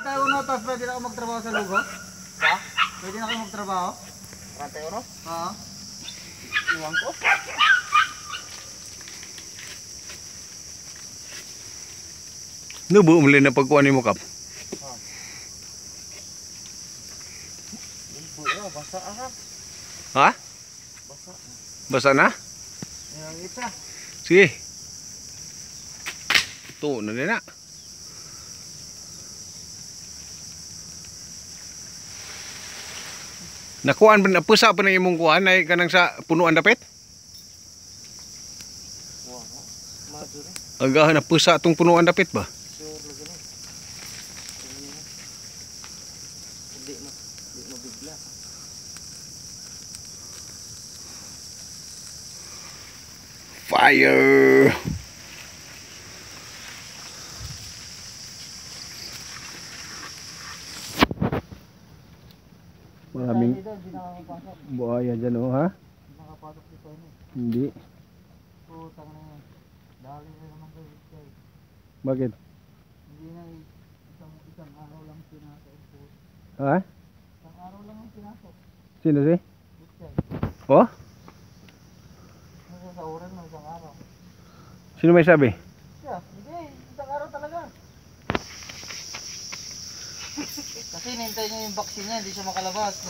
tayo uno, tapos pwede na ako magtrabaho sa lugo? Ha? Pwede na ako magtrabaho? Rantay uno? Oo. Iwan ko. Nubo mo na pagkuhan ni mo kap. Bumbu na, basa aha. Ha? Basa. Basa na? Yang isa. Sige. Ito na din na. Nakuan na pusa pa ng imong kuan ay kanang sa punuan dapit? Agahan na pusa tong punuan dapit ba? Sure lagi ni. Hindi mo, hindi mo bigla. Fire! Maraming Dito, buhaya dyan oh ha? Hindi nakapasok dito. Hindi. Putang na yan. Dali na naman kayo. guys. Bakit? Hindi na isang, isang araw lang pinasok. Ha? Isang araw lang ang pinasok. Sino si? Oh? Sa oran mo isang araw. Sino may sabi? Siya, hindi. Isang araw talaga. Kasi nintay niya yung vaccine niya, hindi siya makalabas.